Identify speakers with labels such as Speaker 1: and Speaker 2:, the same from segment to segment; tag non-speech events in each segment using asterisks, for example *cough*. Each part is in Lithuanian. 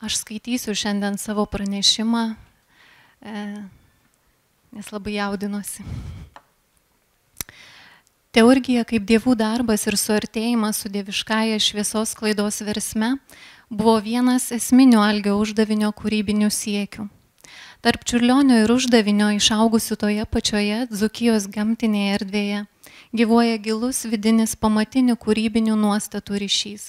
Speaker 1: Aš skaitysiu šiandien savo pranešimą, e, nes labai jaudinuosi. Teurgija kaip dievų darbas ir suartėjimas su dieviškąja šviesos klaidos versme buvo vienas esminių algio uždavinio kūrybinių siekių. Tarp čiurlionio ir uždavinio išaugusių toje pačioje Dzukijos gamtinėje erdvėje gyvuoja gilus vidinis pamatinių kūrybinių nuostatų ryšys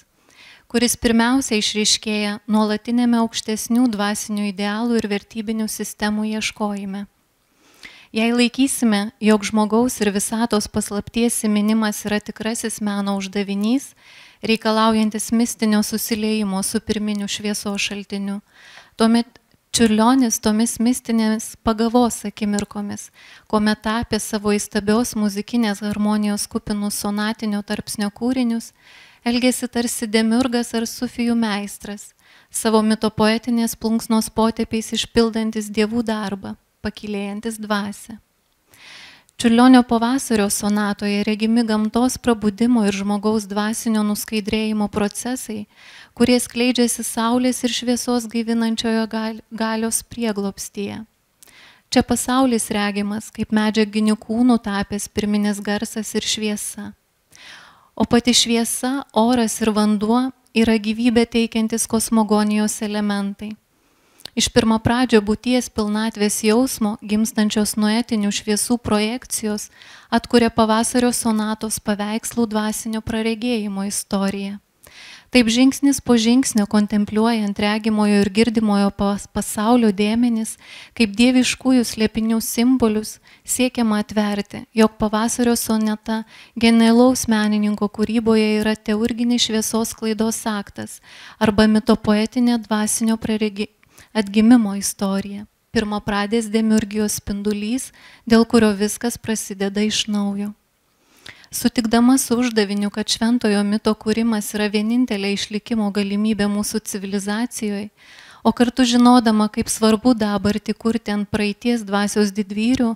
Speaker 1: kuris pirmiausia išryškėja nuolatinėme aukštesnių dvasinių idealų ir vertybinių sistemų ieškojime. Jei laikysime, jog žmogaus ir visatos paslapties įminimas yra tikrasis meno uždavinys, reikalaujantis mistinio susiliejimo su pirminiu švieso šaltiniu, tuomet Čiurlionis tomis mistinėmis pagavos akimirkomis, kuomet tapė savo įstabios muzikinės harmonijos kupinus sonatinio tarpsnio kūrinius, elgėsi tarsi demiurgas ar sufijų meistras, savo mito poetinės plunksnos potėpiais išpildantis dievų darbą, pakilėjantis dvasę. Čiurlionio pavasario sonatoje regimi gamtos prabudimo ir žmogaus dvasinio nuskaidrėjimo procesai, kurie skleidžiasi saulės ir šviesos gaivinančiojo galios prieglopstyje. Čia pasaulis regimas kaip medžiaginių kūnų tapęs pirminis garsas ir šviesa o pati šviesa, oras ir vanduo yra gyvybę teikiantis kosmogonijos elementai. Iš pirmo pradžio būties pilnatvės jausmo, gimstančios nuo etinių šviesų projekcijos, atkuria pavasario sonatos paveikslų dvasinio praregėjimo istoriją. Taip žingsnis po žingsnio kontempliuojant regimojo ir girdimojo pasaulio dėmenis, kaip dieviškųjų slėpinių simbolius, siekiama atverti, jog pavasario soneta genialaus menininko kūryboje yra teurginis šviesos klaidos aktas arba mitopoetinė dvasinio praregi... atgimimo istorija. Pirmo pradės demiurgijos spindulys, dėl kurio viskas prasideda iš naujo. Sutikdama su uždaviniu, kad šventojo mito kūrimas yra vienintelė išlikimo galimybė mūsų civilizacijoje, o kartu žinodama, kaip svarbu dabartį kurti ant praeities dvasios didvyrių,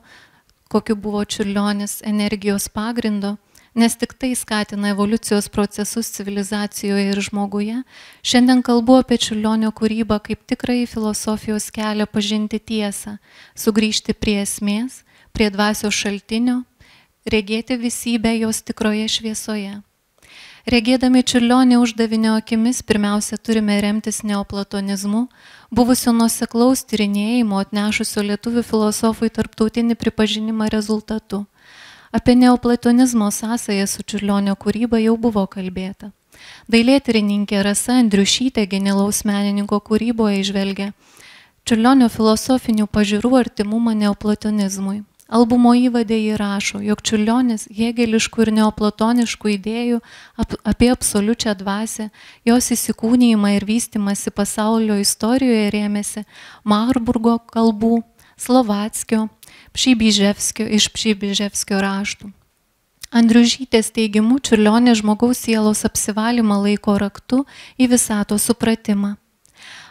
Speaker 1: kokiu buvo čiurlionis energijos pagrindo, nes tik tai skatina evoliucijos procesus civilizacijoje ir žmoguje, šiandien kalbu apie čiurlionio kūrybą kaip tikrai filosofijos kelią pažinti tiesą, sugrįžti prie esmės, prie dvasios šaltinio regėti visybę jos tikroje šviesoje. Regėdami čiurlionį uždavinio akimis, pirmiausia turime remtis neoplatonizmu, buvusio nuseklaus tyrinėjimo atnešusio lietuvių filosofui tarptautinį pripažinimą rezultatu. Apie neoplatonizmo sąsąją su čiurlionio kūryba jau buvo kalbėta. Dailėtyrininkė Rasa Andriušytė genialaus menininko kūryboje išvelgia čiurlionio filosofinių pažiūrų artimumą neoplatonizmui. Albumo įvadė įrašo, jog čiurlionis hegeliškų ir neoplatoniškų idėjų ap, apie absoliučią dvasę, jos įsikūnyjimą ir vystimąsi pasaulio istorijoje rėmėsi Marburgo kalbų, Slovatskio, Pšybiževskio iš Pšybiževskio raštų. Andriužytės teigimu čiurlionė žmogaus sielos apsivalymą laiko raktu į visato supratimą.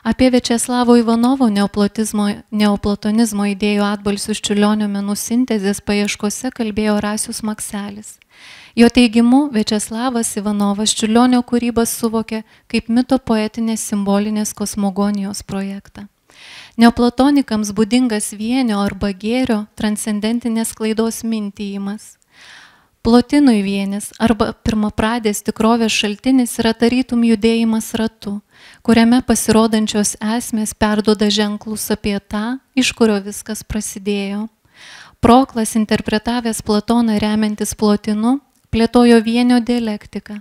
Speaker 1: Apie Večeslavo Ivanovo neoplatonizmo idėjų atbalsius čiulionio menų sintezės paieškose kalbėjo Rasius Makselis. Jo teigimu, Večeslavas Ivanovas čiulionio kūrybą suvokė kaip mito poetinės simbolinės kosmogonijos projektą. Neoplatonikams būdingas vienio arba gėrio transcendentinės klaidos mintijimas. Plotinui vienis arba pirmapradės tikrovės šaltinis yra tarytum judėjimas ratu, kuriame pasirodančios esmės perdoda ženklus apie tą, iš kurio viskas prasidėjo. Proklas interpretavęs Platoną remiantis plotinu, plėtojo vienio dialektiką,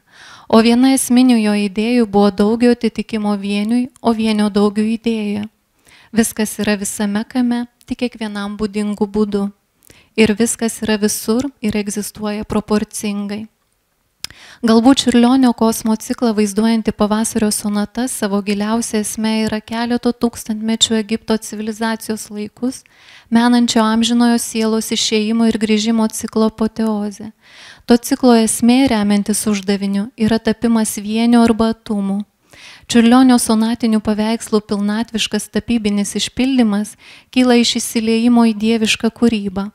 Speaker 1: o viena esminių jo idėjų buvo daugio atitikimo vieniui, o vienio daugiau idėjoje. Viskas yra visame kame, tik kiekvienam būdingu būdu ir viskas yra visur ir egzistuoja proporcingai. Galbūt Čiurlionio kosmo ciklą vaizduojanti pavasario sonata savo giliausia esmė yra keleto tūkstantmečių Egipto civilizacijos laikus, menančio amžinojo sielos išėjimo ir grįžimo ciklo apoteozė. To ciklo esmė remiantis uždaviniu yra tapimas vienio arba atumų. Čiurlionio sonatinių paveikslų pilnatviškas tapybinis išpildymas kyla iš įsileimo į dievišką kūrybą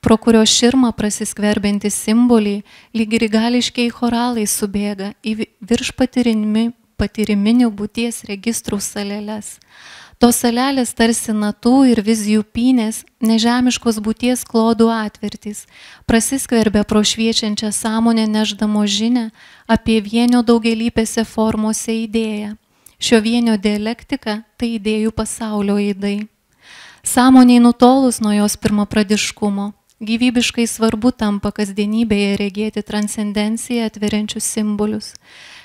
Speaker 1: pro kurio širmą prasiskverbiantys simboliai lyg ir gališkiai choralai subėga į virš patirimi patyriminių būties registrų salelės. Tos salelės tarsi natų ir vizijų pynės, nežemiškos būties klodų atvertys, prasiskverbia pro šviečiančią sąmonę neždamo žinę apie vienio daugelypėse formose idėją. Šio vienio dialektika tai idėjų pasaulio įdai. Sąmoniai nutolus nuo jos pirmapradiškumo, gyvybiškai svarbu tampa kasdienybėje regėti transcendenciją atveriančius simbolius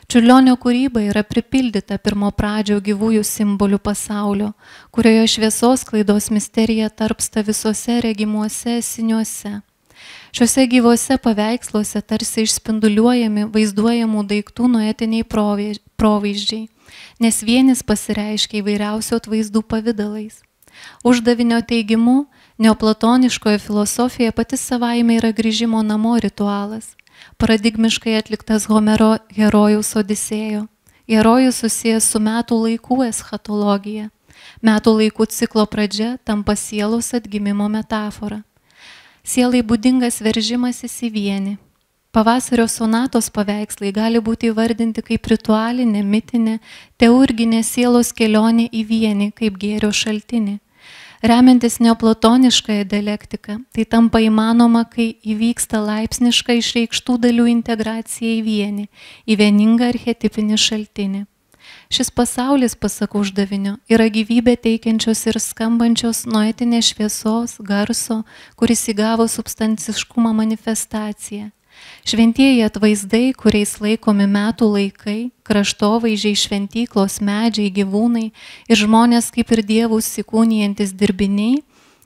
Speaker 1: Čiurlionio kūryba yra pripildyta pirmo pradžio gyvųjų simbolių pasaulio, kurioje šviesos klaidos misterija tarpsta visuose regimuose esiniuose. Šiuose gyvose paveiksluose tarsi išspinduliuojami vaizduojamų daiktų nuetiniai provaizdžiai, nes vienis pasireiškia įvairiausio atvaizdų pavydalais. Uždavinio teigimu, neoplatoniškoje filosofija pati savaime yra grįžimo namo ritualas paradigmiškai atliktas Homero herojaus Odisėjo. Herojus susijęs su metų laikų eschatologija. Metų laikų ciklo pradžia tampa sielos atgimimo metafora. Sielai būdingas veržimasis į vienį. Pavasario sonatos paveikslai gali būti įvardinti kaip ritualinė, mitinė, teurginė sielos kelionė į vienį, kaip gėrio šaltinį. Remiantis neoplatoniškąją dialektiką, tai tampa įmanoma, kai įvyksta laipsniška išreikštų dalių integracija į vienį, į vieningą archetipinį šaltinį. Šis pasaulis, pasak uždavinio, yra gyvybė teikiančios ir skambančios noetinės šviesos, garso, kuris įgavo substanciškumą manifestaciją. Šventieji atvaizdai, kuriais laikomi metų laikai, kraštovaizdžiai, šventyklos, medžiai, gyvūnai ir žmonės kaip ir dievus įkūnijantis dirbiniai,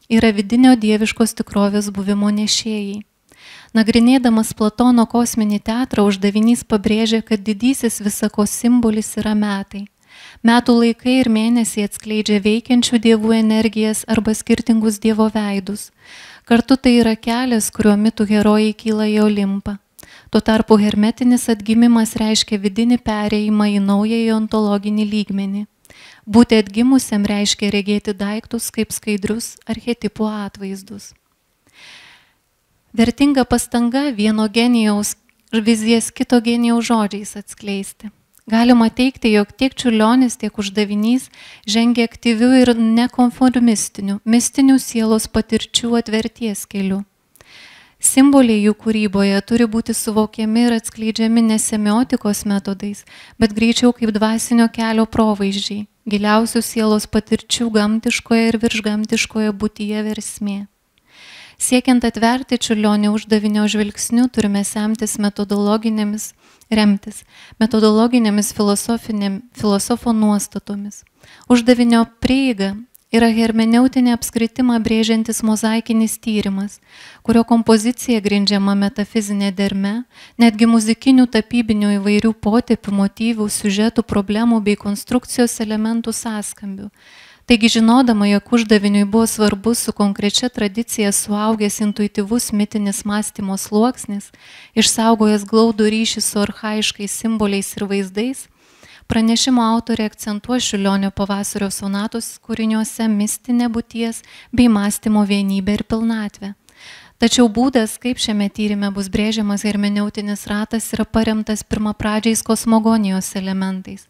Speaker 1: yra vidinio dieviškos tikrovės buvimo nešėjai. Nagrinėdamas Platono kosminį teatrą, uždavinys pabrėžia, kad didysis visako simbolis yra metai. Metų laikai ir mėnesiai atskleidžia veikiančių dievų energijas arba skirtingus dievo veidus. Kartu tai yra kelias, kuriuo mitų herojai kyla į Olimpą. Tuo tarpu hermetinis atgimimas reiškia vidinį perėjimą į naująjį ontologinį lygmenį. Būti atgimusiam reiškia regėti daiktus kaip skaidrius archetipų atvaizdus. Vertinga pastanga vieno genijaus vizijas kito genijaus žodžiais atskleisti. Galima teikti, jog tiek čiurlionis, tiek uždavinys žengia aktyvių ir nekonformistinių, mistinių sielos patirčių atverties keliu. Simboliai jų kūryboje turi būti suvokiami ir atskleidžiami ne semiotikos metodais, bet greičiau kaip dvasinio kelio provaizdžiai, giliausių sielos patirčių gamtiškoje ir viršgamtiškoje būtyje versmė. Siekiant atverti čiurlionį uždavinio žvilgsnių, turime semtis metodologinėmis, remtis metodologinėmis filosofo nuostatomis. Uždavinio prieiga yra hermeneutinė apskritimą brėžiantis mozaikinis tyrimas, kurio kompozicija grindžiama metafizinė derme, netgi muzikinių tapybinių įvairių potėpių, motyvų, siužetų, problemų bei konstrukcijos elementų sąskambių. Taigi žinodama, jog uždaviniui buvo svarbus su konkrečia tradicija suaugęs intuityvus mitinis mąstymo sluoksnis, išsaugojęs glaudų ryšį su arhaiškais simboliais ir vaizdais, pranešimo autorė akcentuoja Šilionio pavasario sonatos kūriniuose mistinę būties bei mąstymo vienybę ir pilnatvę. Tačiau būdas, kaip šiame tyrimė bus brėžiamas hermeneutinis ratas, yra paremtas pirmapradžiais kosmogonijos elementais.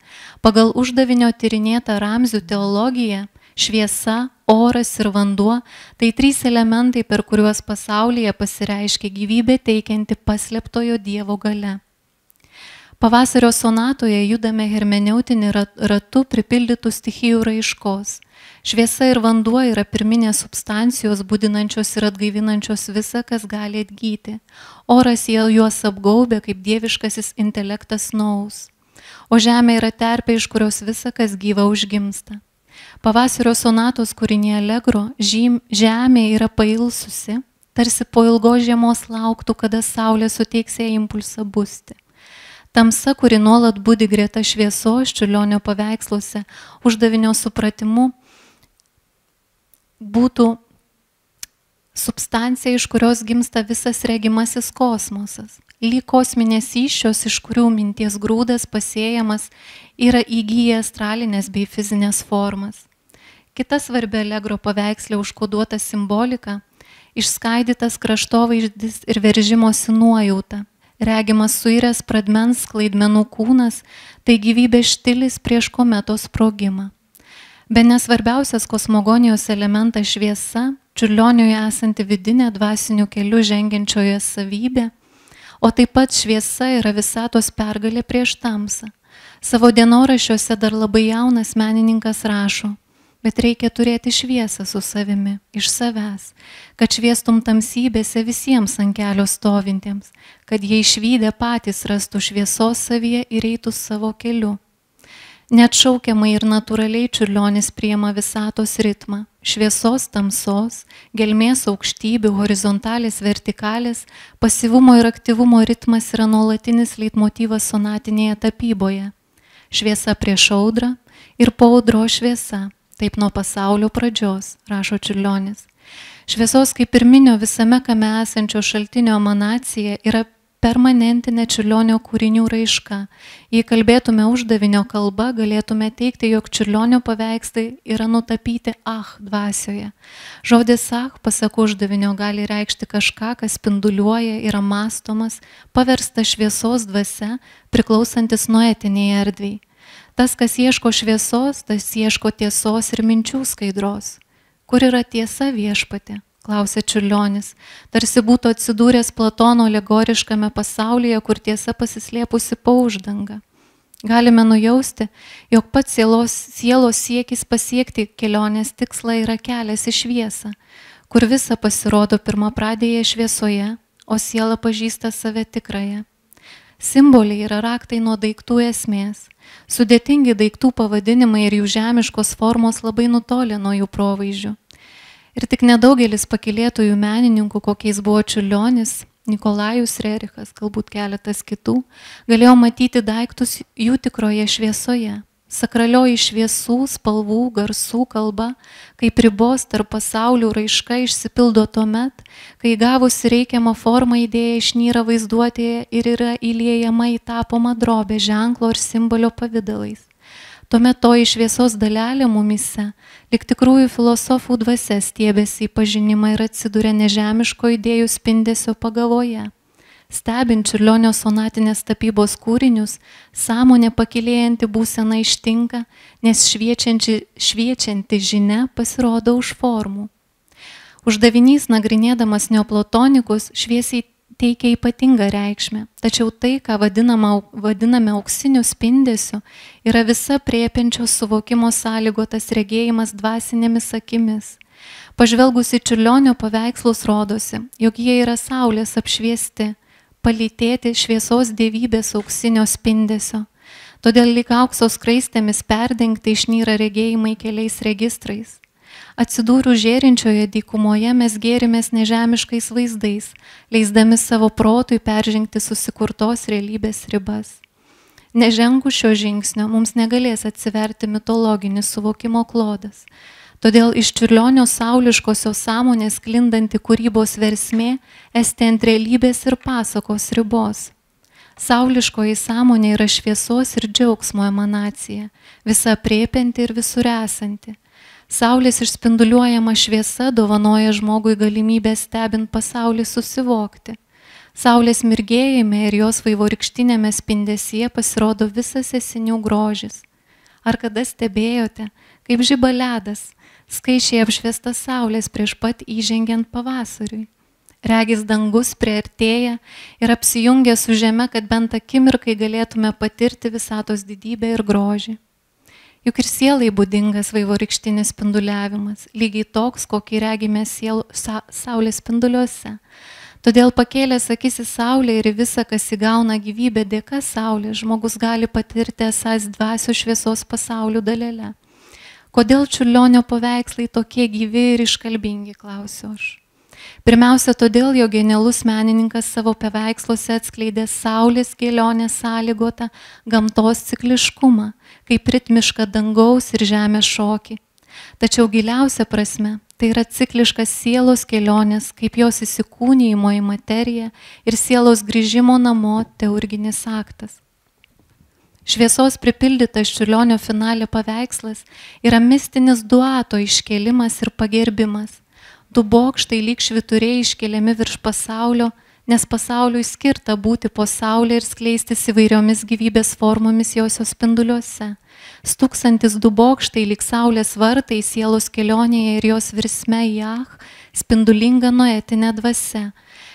Speaker 1: Pagal uždavinio tyrinėtą Ramzių teologiją, šviesa, oras ir vanduo - tai trys elementai, per kuriuos pasaulyje pasireiškia gyvybė teikianti paslėptojo Dievo gale. Pavasario sonatoje judame hermeneutinį ratu pripildytų stichijų raiškos Šviesa ir vanduo yra pirminės substancijos, būdinančios ir atgaivinančios visą, kas gali atgyti. Oras juos apgaubė kaip dieviškasis intelektas naus. O žemė yra terpė, iš kurios visa, kas gyva, užgimsta. Pavasario sonatos kūrinė Allegro žym, žemė yra pailsusi, tarsi po ilgos žiemos lauktų, kada saulė suteiks jai impulsą būsti. Tamsa, kuri nuolat būdi greta šviesos čiulionio paveiksluose, uždavinio supratimu, būtų substancija, iš kurios gimsta visas regimasis kosmosas. Lyg kosminės iššios, iš kurių minties grūdas pasėjamas, yra įgyję astralinės bei fizinės formas. Kita svarbi Allegro paveikslė užkoduota simbolika - išskaidytas kraštovaizdis ir veržimosi nuojauta. Regimas suiręs pradmens klaidmenų kūnas, tai gyvybės štilis prieš kometos sprogimą. Be nesvarbiausias kosmogonijos elementas šviesa, čiurlionioje esanti vidinė dvasinių kelių žengiančioje savybė, o taip pat šviesa yra visatos pergalė prieš tamsą. Savo dienoraščiuose dar labai jaunas menininkas rašo, bet reikia turėti šviesą su savimi, iš savęs, kad šviestum tamsybėse visiems ant kelio stovintiems, kad jie išvykę patys rastų šviesos savyje ir eitų savo keliu. Net šaukiamai ir natūraliai čiurlionis priema visatos ritmą - šviesos, tamsos, gelmės aukštybių, horizontalės, vertikalės, pasivumo ir aktyvumo ritmas yra nuolatinis leitmotyvas sonatinėje tapyboje. Šviesa prieš audrą ir po audro šviesa Taip nuo pasaulio pradžios, rašo Čiurlionis. Šviesos kaip pirminio visame kame esančio šaltinio emanacija yra permanentinė čiurlionio kūrinių raiška. Jei kalbėtume uždavinio kalba, galėtume teikti, jog čiurlionio paveikslai yra nutapyti ah dvasioje. Žodis ah, pasak uždavinio, gali reikšti kažką, kas spinduliuoja, yra mastomas, paversta šviesos dvasia, priklausantis nuetiniai erdvėjai. Tas, kas ieško šviesos, tas ieško tiesos ir minčių skaidros. Kur yra tiesa viešpatė? klausė Čiurlionis, tarsi būtų atsidūręs Platono alegoriškame pasaulyje, kur tiesa pasislėpusi po uždanga. Galime nujausti, jog pats sielos, sielos siekis pasiekti kelionės tikslą yra kelias į šviesą, kur visa pasirodo pirmą pradėje šviesoje, o siela pažįsta save tikrąją. Simboliai yra raktai nuo daiktų esmės. Sudėtingi daiktų pavadinimai ir jų žemiškos formos labai nutolė nuo jų provaizdžių. Ir tik nedaugelis pakilėtojų menininkų, kokiais buvo Čiulionis, Nikolajus Rerichas, galbūt keletas kitų, galėjo matyti daiktus jų tikroje šviesoje. Sakralioji šviesų, spalvų, garsų kalba, kaip ribos tarp pasaulių raiška išsipildo tuo met, kai gavusi reikiamą formą idėja išnyra vaizduotėje ir yra įliejama į tapomą drobę ženklo ir simbolio pavydalais. Tuomet toji šviesos dalelė mumise, lik tikrųjų filosofų dvasia stiebėsi į pažinimą ir atsiduria nežemiško idėjų spindesio pagavoje Stebint čiurlionio sonatinės tapybos kūrinius, sąmonė pakilėjanti būsena ištinka, nes šviečianti, šviečianti žinia pasirodo už formų. Uždavinys nagrinėdamas neoplotonikus šviesiai teikia ypatingą reikšmę, tačiau tai, ką vadinama, vadiname auksiniu spindesiu, yra visa priepiančios suvokimo sąlygotas regėjimas dvasinėmis akimis. Pažvelgus į čiurlionio paveikslus rodosi, jog jie yra saulės apšviesti, palytėti šviesos dievybės auksinio spindesio. Todėl lyg auksos kraistėmis perdengti išnyra regėjimai keliais registrais. Atsidūrų žėrinčioje dykumoje mes gėrimės nežemiškais vaizdais, leisdami savo protui peržengti susikurtos realybės ribas. Nežengus šio žingsnio mums negalės atsiverti mitologinis suvokimo klodas, Todėl iš čiurlionio sauliškosios sąmonės klindanti kūrybos versmė esti ant realybės ir pasakos ribos. Sauliškoji sąmonė yra šviesos ir džiaugsmo emanacija, visa priepianti ir visur esanti. Saulės išspinduliuojama šviesa dovanoja žmogui galimybę stebint pasaulį susivokti. Saulės mirgėjime ir jos vaivorykštinėme spindesyje pasirodo visas esinių grožis. Ar kada stebėjote, kaip žyba ledas, skaičiai apšviestas saulės prieš pat įžengiant pavasariui. Regis dangus prieartėja ir apsijungia su žeme, kad bent akimirkai galėtume patirti visatos didybę ir grožį. Juk ir sielai būdingas vaivorykštinis spinduliavimas, lygiai toks, kokį regime siel, sa, saulės spinduliuose. Todėl pakėlęs akis į saulę ir visą, kas įgauna gyvybę dėka saulės, žmogus gali patirti esas dvasio šviesos pasaulių dalelę. Kodėl čiurlionio paveikslai tokie gyvi ir iškalbingi, klausiu aš. Pirmiausia, todėl, jo genialus menininkas savo paveiksluose atskleidė saulės kelionės sąlygotą gamtos cikliškumą, kaip ritmišką dangaus ir žemės šokį. Tačiau giliausia prasme tai yra cikliškas sielos kelionės, kaip jos įsikūnyjimo į materiją ir sielos grįžimo namo teurginis aktas. Šviesos pripildytas čiulionio finalė paveikslas yra mistinis duato iškelimas ir pagerbimas. Du bokštai lyg švituriai iškeliami virš pasaulio, nes pasauliui skirta būti po saulė ir skleistis įvairiomis gyvybės formomis josios spinduliuose. Stuksantis du bokštai lik saulės vartai sielos kelionėje ir jos virsme į Ach, spindulinga noetinė dvasia.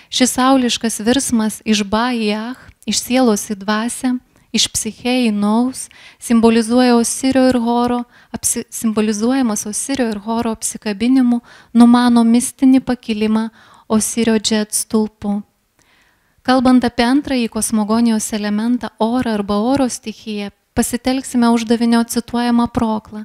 Speaker 1: Šis sauliškas virsmas iš Ba į Ach, iš sielos į dvasę, iš psiche į naus, simbolizuoja Osirio ir Horo, apsi, simbolizuojamas Osirio ir Horo apsikabinimu, numano mistinį pakilimą Osirio džet stulpu. Kalbant apie antrąjį kosmogonijos elementą orą arba oro stichiją, pasitelksime uždavinio cituojamą proklą.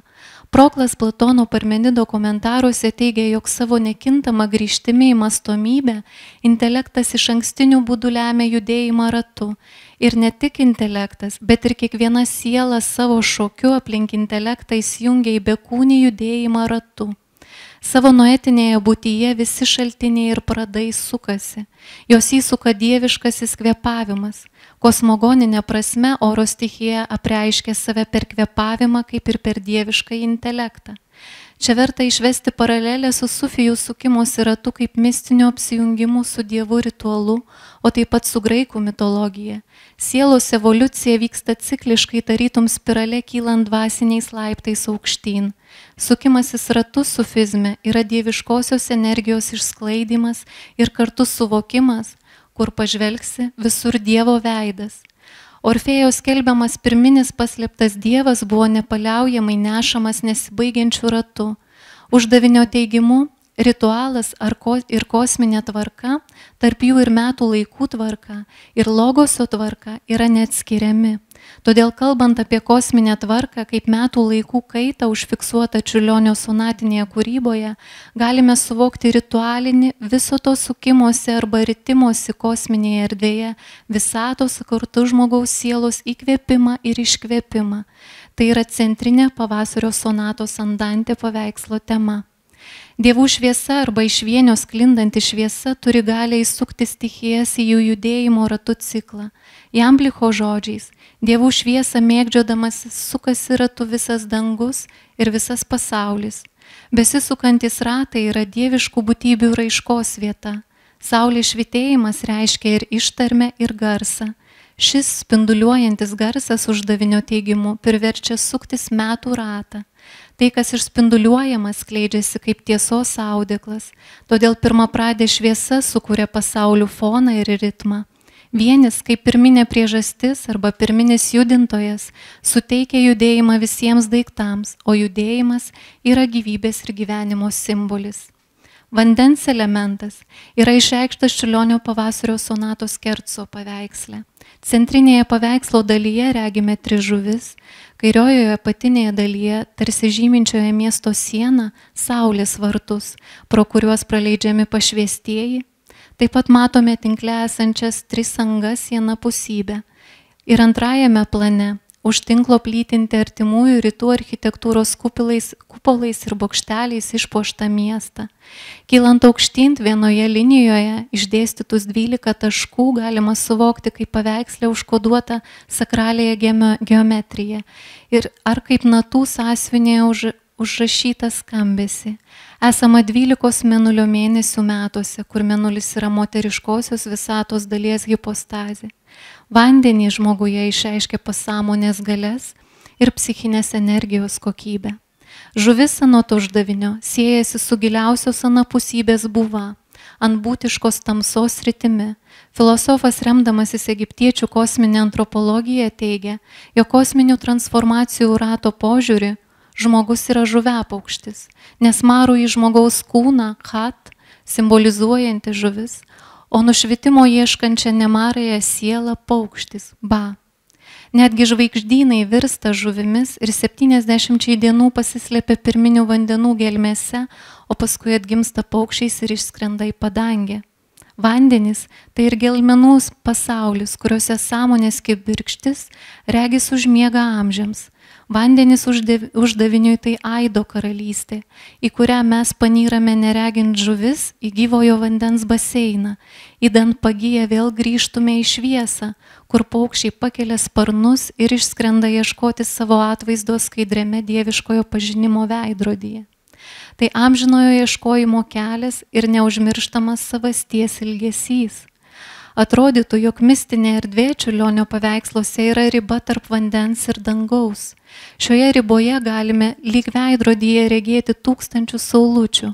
Speaker 1: Proklas Platono Parmenido komentaruose teigia, jog savo nekintamą grįžtimį į mastomybę intelektas iš ankstinių būdų lemia judėjimą ratu. Ir ne tik intelektas, bet ir kiekviena siela savo šokiu aplink intelektą įsijungia į bekūnį judėjimą ratu. Savo noetinėje būtyje visi šaltiniai ir pradai sukasi. Jos įsuka dieviškasis kvepavimas. Kosmogoninė prasme oro stichija apreiškia save per kvepavimą kaip ir per dievišką intelektą. Čia verta išvesti paralelę su sufijų sukimosi ratu kaip mistiniu apsijungimu su Dievu ritualu, o taip pat su graikų mitologija. Sielos evoliucija vyksta cikliškai, tarytum spirale kylant dvasiniais laiptais aukštyn. Sukimasis ratu sufizme yra dieviškosios energijos išsklaidimas ir kartu suvokimas, kur pažvelgsi visur Dievo veidas. Orfėjos kelbiamas pirminis paslėptas Dievas buvo nepaliaujamai nešamas nesibaigiančių ratų. Uždavinio teigimu, ritualas ir kosminė tvarka, tarp jų ir metų laikų tvarka, ir logoso tvarka yra neatskiriami. Todėl kalbant apie kosminę tvarką kaip metų laikų kaitą užfiksuotą Čiulionio sonatinėje kūryboje, galime suvokti ritualinį viso to sukimosi arba ritimosi kosminėje erdvėje visatos kartu žmogaus sielos įkvėpimą ir iškvėpimą. Tai yra centrinė pavasario sonatos andantė paveikslo tema. Dievų šviesa arba iš vienio sklindanti šviesa turi galę įsukti stichijas į jų judėjimo ratų ciklą. Jamblicho žodžiais, dievų šviesą mėgdžiodamas sukasi ratu visas dangus ir visas pasaulis. Besisukantis ratai yra dieviškų būtybių raiškos vieta. Saulės švitėjimas reiškia ir ištarmę, ir garsą. Šis spinduliuojantis garsas uždavinio teigimu priverčia suktis metų ratą. Tai, kas išspinduliuojamas, skleidžiasi kaip tiesos audeklas, todėl pirmą pradė šviesa sukuria pasaulių foną ir ritmą. Vienis, kaip pirminė priežastis arba pirminis judintojas, suteikia judėjimą visiems daiktams, o judėjimas yra gyvybės ir gyvenimo simbolis. Vandens elementas yra išreikštas Čiulionio pavasario sonatos kerco paveiksle. Centrinėje paveikslo dalyje regime tris žuvis, Kairiojoje apatinėje dalyje, tarsi žyminčioje miesto sieną, saulės vartus, pro kuriuos praleidžiami pašviestieji, taip pat matome tinkle esančias tris angas sieną pusybę. Ir antrajame plane už tinklo plytinti artimųjų rytų architektūros kupilais, kupolais ir bokšteliais išpuoštą miestą. Kylant aukštint vienoje linijoje išdėstytus 12 taškų galima suvokti kaip paveikslė užkoduota sakralėje geometrija ir ar kaip natų sąsvinėje už, užrašytą skambesi. Esama 12 menulio mėnesių metuose, kur menulis yra moteriškosios visatos dalies hipostazė. Vandenį žmoguje išreiškia pasąmonės galės ir psichinės energijos kokybę. Žuvis anot uždavinio siejasi su giliausios anapusybės buva, ant būtiškos tamsos rytimi. Filosofas remdamasis egiptiečių kosminė antropologija teigia, jo kosminių transformacijų rato požiūrį žmogus yra žuvepaukštis, nes marų į žmogaus kūną, hat, simbolizuojanti žuvis, o nušvitimo ieškančią nemarąją sielą paukštis, ba. Netgi žvaigždynai virsta žuvimis ir 70 dienų pasislepia pirminių vandenų gelmėse, o paskui atgimsta paukščiais ir išskrenda į padangę. Vandenys tai ir gelmenų pasaulis, kuriuose sąmonės kaip birkštis regis užmiega amžiams, Vandenis uždaviniui tai Aido karalystė, į kurią mes panyrame neregint žuvis į gyvojo vandens baseiną, įdant pagyję vėl grįžtume į šviesą, kur paukščiai pakelia sparnus ir išskrenda ieškoti savo atvaizdo skaidrėme dieviškojo pažinimo veidrodyje. Tai amžinojo ieškojimo kelias ir neužmirštamas savasties ilgesys. Atrodytų, jog mistinė erdvė čiulionio paveiksluose yra riba tarp vandens ir dangaus. Šioje riboje galime lyg veidrodyje regėti tūkstančius saulučių.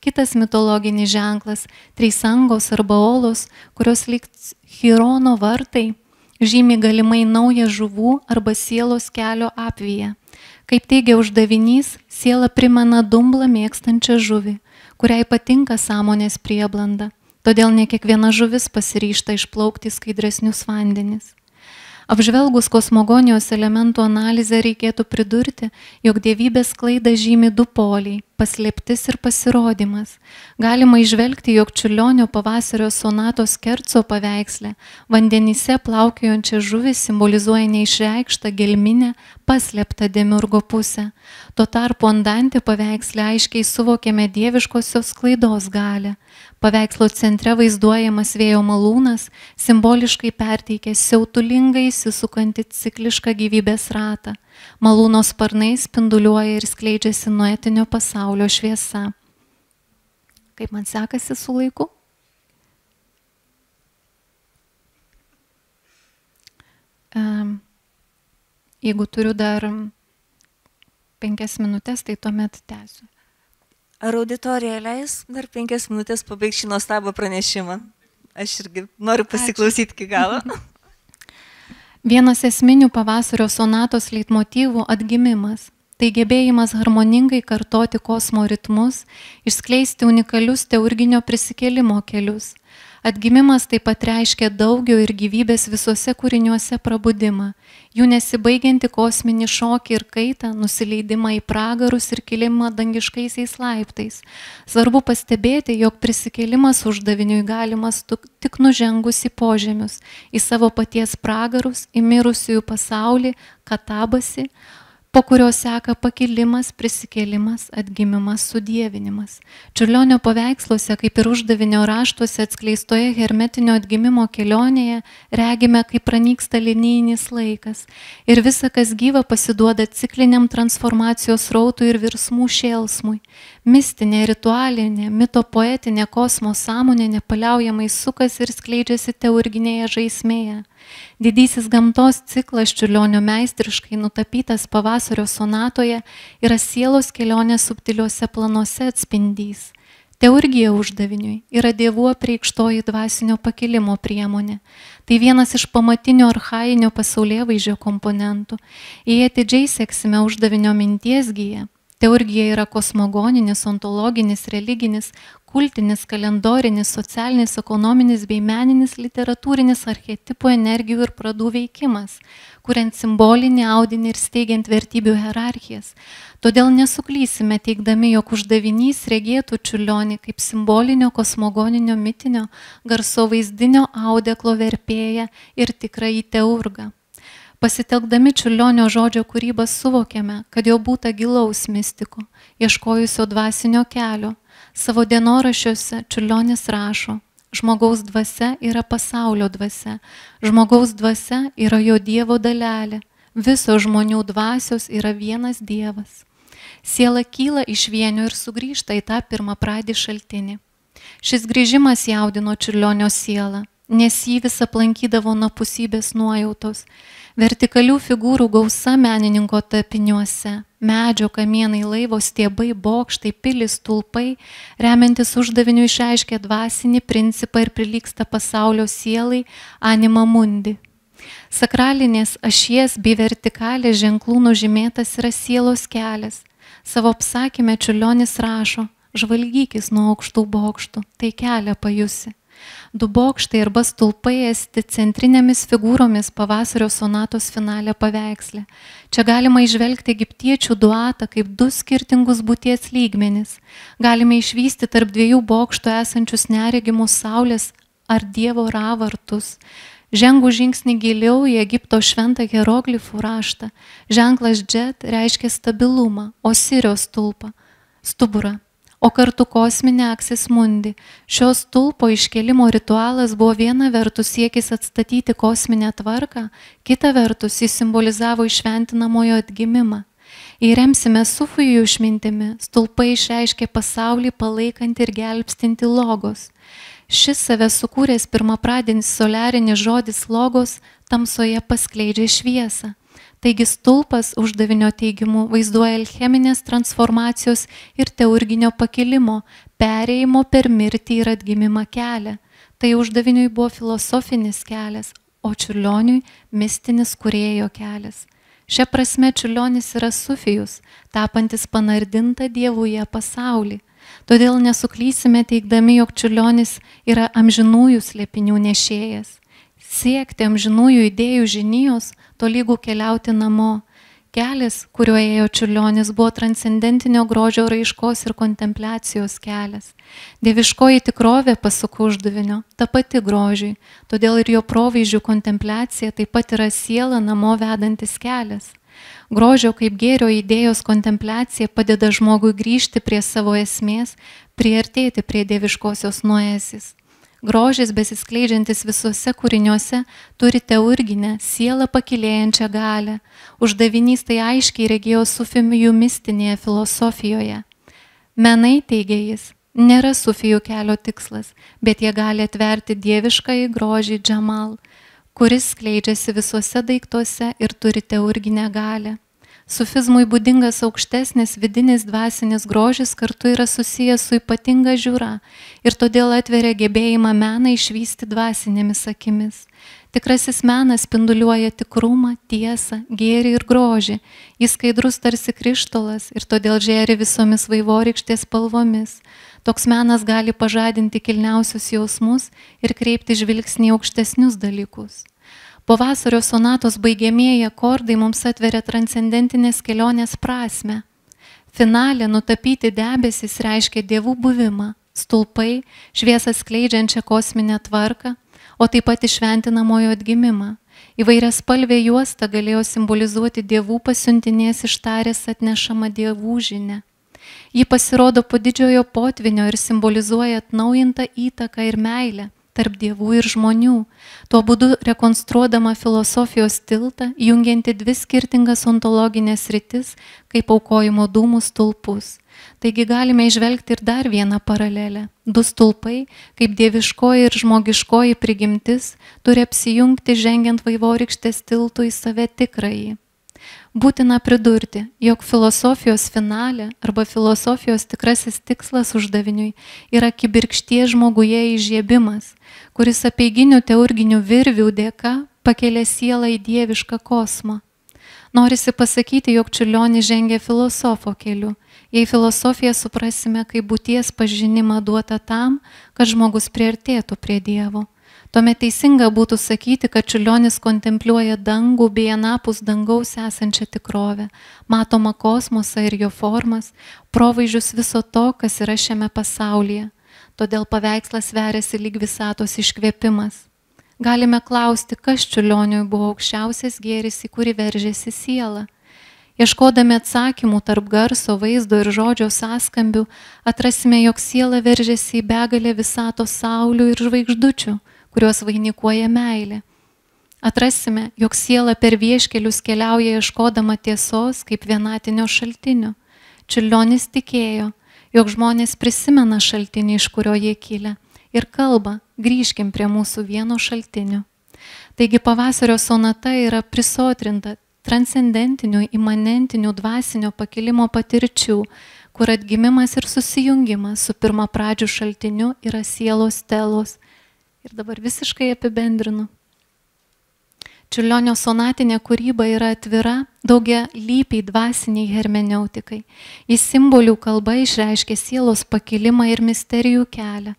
Speaker 1: Kitas mitologinis ženklas - trys angos arba olos, kurios lyg Chirono vartai žymi galimai naują žuvų arba sielos kelio apvyje. Kaip teigia uždavinys, siela primena dumblą mėgstančią žuvį, kuriai patinka sąmonės prieblanda. Todėl ne kiekviena žuvis pasiryšta išplaukti skaidresnius vandenis. Apžvelgus kosmogonijos elementų analizę reikėtų pridurti, jog dievybės klaida žymi du poliai - paslėptis ir pasirodymas. Galima išvelgti, jog čiulionio pavasario sonatos kerco paveiksle vandenyse plaukiojančia žuvis simbolizuoja neišreikštą gelminę, paslėptą demiurgo pusę. Tuo tarpu andantį paveiksle aiškiai suvokėme dieviškosios klaidos galę. Paveikslo centre vaizduojamas vėjo malūnas simboliškai perteikia siautulingai įsisukantį ciklišką gyvybės ratą. Malūno sparnai spinduliuoja ir skleidžiasi nuo etinio pasaulio šviesa. Kaip man sekasi su laiku? Jeigu turiu dar penkias minutės, tai tuomet tęsiu.
Speaker 2: Ar auditorija leis dar penkias minutės pabaigti šį nuostabų pranešimą? Aš irgi noriu pasiklausyti iki galo. *laughs*
Speaker 1: Vienas esminių pavasario sonatos leitmotyvų - atgimimas. Tai gebėjimas harmoningai kartoti kosmo ritmus, išskleisti unikalius teurginio prisikėlimo kelius. Atgimimas taip pat reiškia daugio ir gyvybės visuose kūriniuose prabudimą, jų nesibaigianti kosminį šokį ir kaitą, nusileidimą į pragarus ir kilimą dangiškaisiais laiptais. Svarbu pastebėti, jog prisikėlimas uždaviniui galimas tik nužengus į požemius, į savo paties pragarus, į mirusiųjų pasaulį, katabasi, po kurio seka pakilimas, prisikėlimas, atgimimas, sudėvinimas. Čiurlionio paveiksluose, kaip ir uždavinio raštuose atskleistoje hermetinio atgimimo kelionėje, regime, kaip pranyksta linijinis laikas ir visa, kas gyva, pasiduoda cikliniam transformacijos rautui ir virsmų šėlsmui. Mistinė, ritualinė, mito poetinė kosmos sąmonė nepaliaujamai sukas ir skleidžiasi teurginėje žaismėje. Didysis gamtos ciklas čiurlionio meistriškai nutapytas pavasario sonatoje yra sielos kelionės subtiliuose planuose atspindys. Teurgija uždaviniui yra dievų apreikštoji dvasinio pakilimo priemonė. Tai vienas iš pamatinių arhainio pasaulyje vaizdžio komponentų. Jei atidžiai seksime uždavinio minties gyje, Teurgija yra kosmogoninis, ontologinis, religinis, kultinis, kalendorinis, socialinis, ekonominis bei meninis literatūrinis archetipų energijų ir pradų veikimas, kuriant simbolinį audinį ir steigiant vertybių hierarchijas. Todėl nesuklysime teikdami, jog uždavinys regėtų čiulionį kaip simbolinio kosmogoninio mitinio garso vaizdinio audeklo verpėją ir tikrąjį teurgą. Pasitelkdami čiulionio žodžio kūrybą suvokiame, kad jo būta gilaus mistiko, ieškojusio dvasinio kelio. Savo dienorašiuose čiulionis rašo, žmogaus dvasia yra pasaulio dvasia, žmogaus dvasia yra jo Dievo dalelė, viso žmonių dvasios yra vienas Dievas. Siela kyla iš vienio ir sugrįžta į tą pirmą pradį šaltinį. Šis grįžimas jaudino čiurlionio sielą, nes jį vis aplankydavo nuo pusybės nuojautos, vertikalių figūrų gausa menininko tapiniuose, medžio kamienai, laivo stiebai, bokštai, pilis, tulpai, remiantis uždaviniu išreiškia dvasinį principą ir prilyksta pasaulio sielai anima mundi. Sakralinės ašies bei vertikalės ženklų nužymėtas yra sielos kelias. Savo apsakymę Čiulionis rašo, žvalgykis nuo aukštų bokštų, tai kelią pajusi. Du bokštai arba stulpai esti centrinėmis figūromis pavasario sonatos finalė paveikslė. Čia galima išvelgti egiptiečių duatą kaip du skirtingus būties lygmenis. Galime išvysti tarp dviejų bokštų esančius neregimus saulės ar dievo ravartus. Žengų žingsnį giliau į Egipto šventą hieroglifų raštą. Ženklas džet reiškia stabilumą, o Sirijos tulpą - stuburą o kartu kosminė aksis mundi. Šios tulpo iškelimo ritualas buvo viena vertus siekis atstatyti kosminę tvarką, kita vertus jis simbolizavo išventinamojo atgimimą. Įremsime sufijų išmintimi, stulpai išreiškė pasaulį palaikantį ir gelbstinti logos. Šis save sukūręs pirmapradinis solarinis žodis logos tamsoje paskleidžia šviesą. Taigi stulpas uždavinio teigimu vaizduoja alcheminės transformacijos ir teurginio pakilimo, perėjimo per mirtį ir atgimimą kelią. Tai uždaviniui buvo filosofinis kelias, o čiurlioniui mistinis kurėjo kelias. Šia prasme čiurlionis yra sufijus, tapantis panardinta dievuje pasaulį. Todėl nesuklysime teikdami, jog čiurlionis yra amžinųjų slėpinių nešėjas. Siekti amžinųjų idėjų žinijos, to lygų keliauti namo. Kelias, kuriuo ėjo čiurlionis, buvo transcendentinio grožio raiškos ir kontempliacijos kelias. Dieviškoji tikrovė pasuko uždavinio, ta pati grožiui, todėl ir jo provaizdžių kontempliacija taip pat yra siela namo vedantis kelias. Grožio kaip gėrio idėjos kontempliacija padeda žmogui grįžti prie savo esmės, priartėti prie dieviškosios nuesis. Grožis besiskleidžiantis visuose kūriniuose turi teurginę, sielą pakilėjančią galę. Uždavinys tai aiškiai regėjo sufimijų mistinėje filosofijoje. Menai, teigia jis, nėra sufijų kelio tikslas, bet jie gali atverti dievišką į grožį džamal, kuris skleidžiasi visuose daiktuose ir turi teurginę galę. Sufizmui būdingas aukštesnis vidinis dvasinis grožis kartu yra susijęs su ypatinga žiūra ir todėl atveria gebėjimą meną išvysti dvasinėmis akimis. Tikrasis menas spinduliuoja tikrumą, tiesą, gėrį ir grožį. Jis skaidrus tarsi krištolas ir todėl žėri visomis vaivorykštės spalvomis. Toks menas gali pažadinti kilniausius jausmus ir kreipti žvilgsnį aukštesnius dalykus. Pavasario sonatos baigiamieji akordai mums atveria transcendentinės kelionės prasme. Finalė nutapyti debesis reiškia dievų buvimą, stulpai, šviesą skleidžiančią kosminę tvarką, o taip pat išventinamojo atgimimą. Įvairias spalvė juosta galėjo simbolizuoti dievų pasiuntinės ištarės atnešamą dievų žinę. Ji pasirodo po didžiojo potvinio ir simbolizuoja atnaujintą įtaką ir meilę tarp dievų ir žmonių, tuo būdu rekonstruodama filosofijos tiltą, jungianti dvi skirtingas ontologinės rytis, kaip aukojimo dūmų stulpus. Taigi galime išvelgti ir dar vieną paralelę. Du stulpai, kaip dieviškoji ir žmogiškoji prigimtis, turi apsijungti žengiant vaivorykštės tiltų į save tikrąjį. Būtina pridurti, jog filosofijos finalė arba filosofijos tikrasis tikslas uždaviniui yra kibirkštie žmoguje įžiebimas, kuris apieiginių teurginių virvių dėka pakelia sielą į dievišką kosmą. Norisi pasakyti, jog čiulionį žengia filosofo keliu. Jei filosofiją suprasime kaip būties pažinimą duotą tam, kad žmogus priartėtų prie Dievo. Tuomet teisinga būtų sakyti, kad čiulionis kontempliuoja dangų bei anapus dangaus esančią tikrovę, matoma kosmosą ir jo formas, provaizdžius viso to, kas yra šiame pasaulyje. Todėl paveikslas veriasi lyg visatos iškvėpimas. Galime klausti, kas čiulioniui buvo aukščiausias gėris, į kurį veržėsi siela. Ieškodami atsakymų tarp garso, vaizdo ir žodžio sąskambių, atrasime, jog siela veržėsi į begalę visatos saulių ir žvaigždučių kuriuos vainikuoja meilė. Atrasime, jog siela per vieškelius keliauja ieškodama tiesos kaip vienatinio šaltinio. Čiurlionis tikėjo, jog žmonės prisimena šaltinį, iš kurio jie kilę ir kalba, grįžkim prie mūsų vieno šaltinio. Taigi pavasario sonata yra prisotrinta transcendentinių, imanentinių dvasinio pakilimo patirčių, kur atgimimas ir susijungimas su pirma pradžių šaltiniu yra sielos telos Ir dabar visiškai apibendrinu. Čiurlionio sonatinė kūryba yra atvira, daugia lypiai dvasiniai hermeneutikai. Į simbolių kalba išreiškia sielos pakilimą ir misterijų kelią.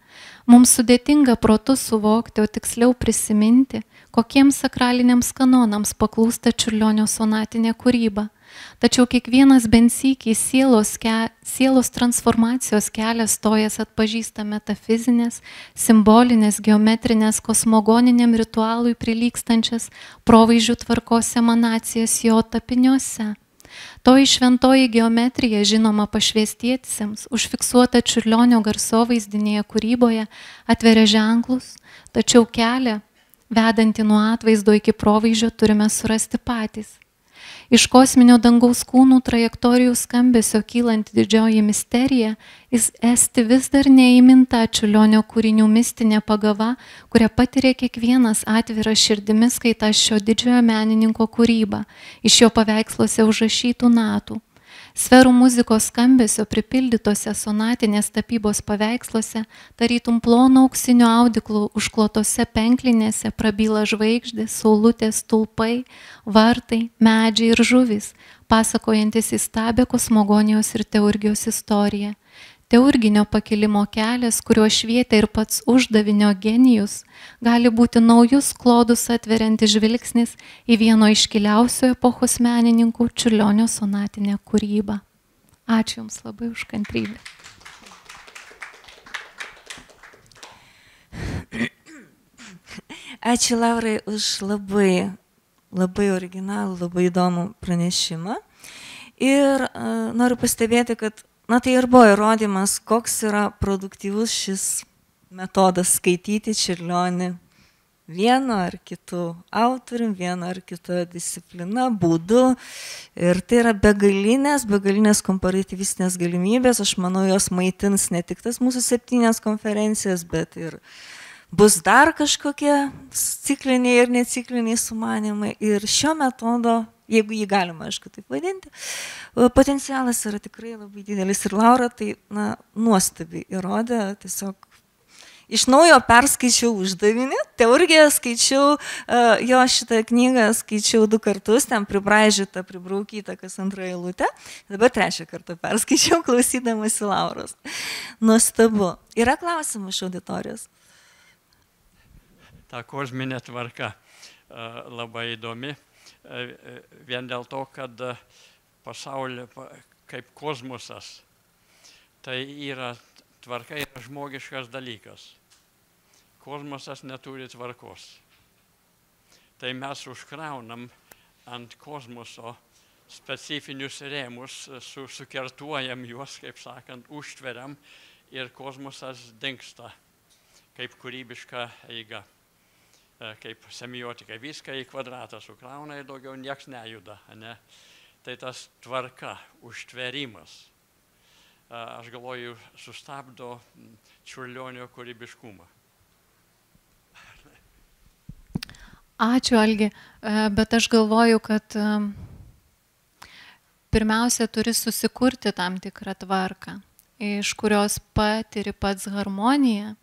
Speaker 1: Mums sudėtinga protu suvokti, o tiksliau prisiminti, kokiems sakraliniams kanonams paklūsta čiurlionio sonatinė kūryba. Tačiau kiekvienas bensykį sielos, ke, sielos transformacijos kelias stojas atpažįsta metafizinės, simbolinės, geometrinės, kosmogoniniam ritualui prilykstančias provaizdžių tvarkos emanacijas jo tapiniuose. Toji šventoji geometrija, žinoma pašviestietisiems, užfiksuota čiurlionio garsovaizdinėje kūryboje, atveria ženklus, tačiau kelią, vedantį nuo atvaizdo iki provaizdžio, turime surasti patys. Iš kosminio dangaus kūnų trajektorijų skambesio kylanti didžioji misterija, jis esti vis dar neįminta čiulionio kūrinių mistinė pagava, kurią patiria kiekvienas atviras širdimis skaita šio didžiojo menininko kūrybą, iš jo paveiksluose užrašytų natų. Sferų muzikos skambesio pripildytose sonatinės tapybos paveiksluose, tarytum plono auksinio audiklų užklotose penklinėse prabyla žvaigždės, saulutės, tulpai, vartai, medžiai ir žuvis, pasakojantis įstabę kosmogonijos ir teurgijos istoriją. Teurginio pakilimo kelias, kuriuo švietė ir pats uždavinio genijus, gali būti naujus klodus atveriantis žvilgsnis į vieno iškiliausių epochos menininkų čiulionio sonatinę kūrybą. Ačiū Jums labai už kantrybę. *coughs*
Speaker 2: Ačiū Laurai už labai, labai originalų, labai įdomų pranešimą. Ir uh, noriu pastebėti, kad Na tai ir buvo įrodymas, koks yra produktyvus šis metodas skaityti Čirlionį vienu ar kitu autorium, vienu ar kitu disciplina, būdu. Ir tai yra begalinės, begalinės komparatyvistinės galimybės. Aš manau, jos maitins ne tik tas mūsų septynės konferencijas, bet ir bus dar kažkokie cikliniai ir necikliniai sumanimai. Ir šio metodo jeigu jį galima, aišku, taip vadinti. Potencialas yra tikrai labai didelis ir Laura tai, na, nuostabiai įrodė, tiesiog iš naujo perskaičiau uždavinį, teoriją skaičiau, uh, jo šitą knygą skaičiau du kartus, ten pribražyta, pribraukyta kas antrą eilutę, dabar trečią kartą perskaičiau, klausydamasi Lauros. Nuostabu. Yra klausimų iš auditorijos?
Speaker 3: Ta kosminė tvarka uh, labai įdomi E, e, vien dėl to, kad e, pasaulio kaip kosmosas, tai yra tvarka yra žmogiškas dalykas. Kosmosas neturi tvarkos. Tai mes užkraunam ant kosmoso specifinius rėmus, su, sukertuojam juos, kaip sakant, užtveriam ir kosmosas dinksta kaip kūrybiška eiga. E, kaip semiotika, viską į kvadratą sukrauna ir daugiau nieks nejuda. Ne? Tai tas tvarka, užtverimas, e, aš galvoju, sustabdo čiurlionio kūrybiškumą.
Speaker 1: Ačiū, Algi, e, bet aš galvoju, kad pirmiausia turi susikurti tam tikrą tvarką, iš kurios patiri pats harmoniją,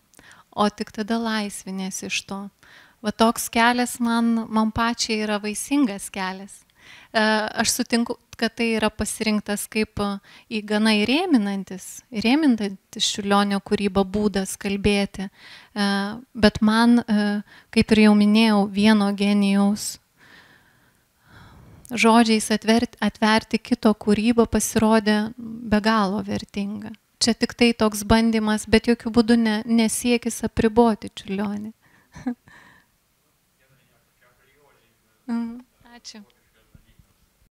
Speaker 1: o tik tada laisvinės iš to. Va toks kelias man, man pačiai yra vaisingas kelias. E, aš sutinku, kad tai yra pasirinktas kaip e, į gana įrėminantis, įrėminantis Šilionio kūryba būdas kalbėti. E, bet man, kaip ir jau minėjau, vieno genijaus žodžiais atverti, atverti kito kūrybą pasirodė be galo vertinga. Čia tik tai toks bandymas, bet jokių būdų ne, nesiekis apriboti čiulionį. *laughs* Mhm. Ačiū.